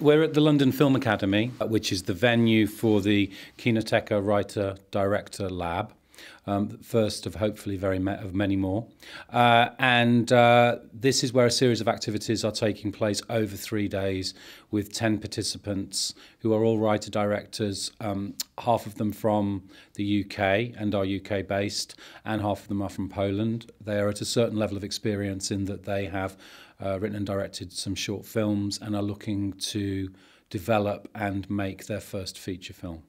We're at the London Film Academy, which is the venue for the Kinoteka Writer Director Lab. um, first of hopefully very ma of many more. Uh, and uh, this is where a series of activities are taking place over three days with 10 participants who are all writer directors, um, half of them from the UK and are UK based, and half of them are from Poland. They are at a certain level of experience in that they have uh, written and directed some short films and are looking to develop and make their first feature film.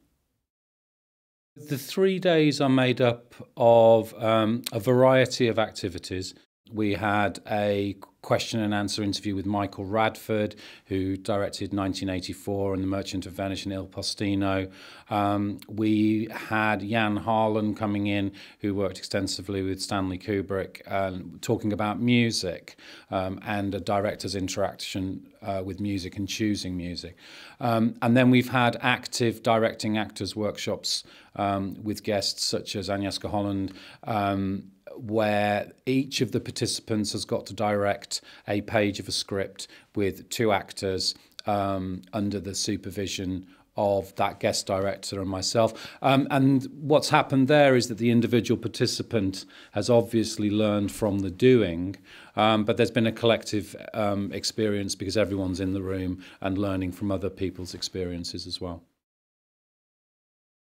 The three days are made up of um, a variety of activities. we had a question and answer interview with Michael Radford, who directed 1984 and The Merchant of Venice and Il Postino. Um, we had Jan Harlan coming in, who worked extensively with Stanley Kubrick, um, talking about music um, and a director's interaction uh, with music and choosing music. Um, and then we've had active directing actors workshops um, with guests such as Agnieszka Holland, um, where each of the participants has got to direct a page of a script with two actors um, under the supervision of that guest director and myself. Um, and what's happened there is that the individual participant has obviously learned from the doing, um, but there's been a collective um, experience because everyone's in the room and learning from other people's experiences as well.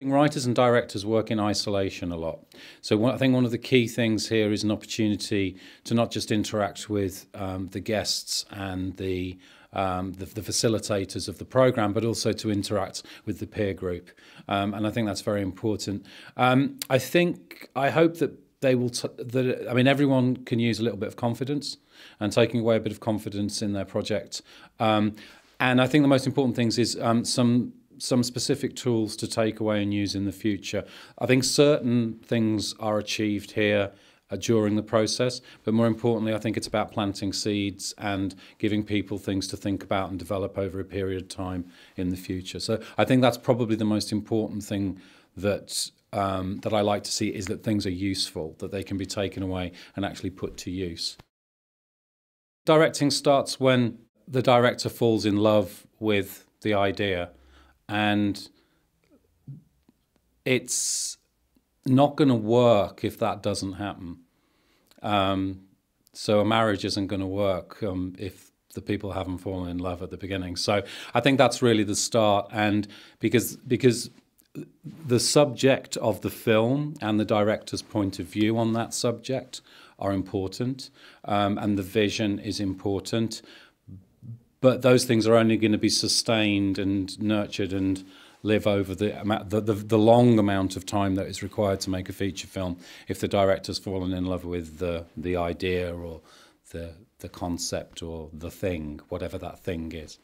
Writers and directors work in isolation a lot. So I think one of the key things here is an opportunity to not just interact with um, the guests and the, um, the, the facilitators of the program, but also to interact with the peer group. Um, and I think that's very important. Um, I think, I hope that they will, that, I mean, everyone can use a little bit of confidence and taking away a bit of confidence in their project. Um, and I think the most important things is um, some some specific tools to take away and use in the future. I think certain things are achieved here uh, during the process, but more importantly, I think it's about planting seeds and giving people things to think about and develop over a period of time in the future. So I think that's probably the most important thing that um, that I like to see is that things are useful, that they can be taken away and actually put to use. Directing starts when the director falls in love with the idea and it's not going to work if that doesn't happen. Um, so a marriage isn't going to work um, if the people haven't fallen in love at the beginning. So I think that's really the start, and because because the subject of the film and the director's point of view on that subject are important, um, and the vision is important but those things are only going to be sustained and nurtured and live over the, the, the, the long amount of time that is required to make a feature film if the director's fallen in love with the, the idea or the, the concept or the thing, whatever that thing is.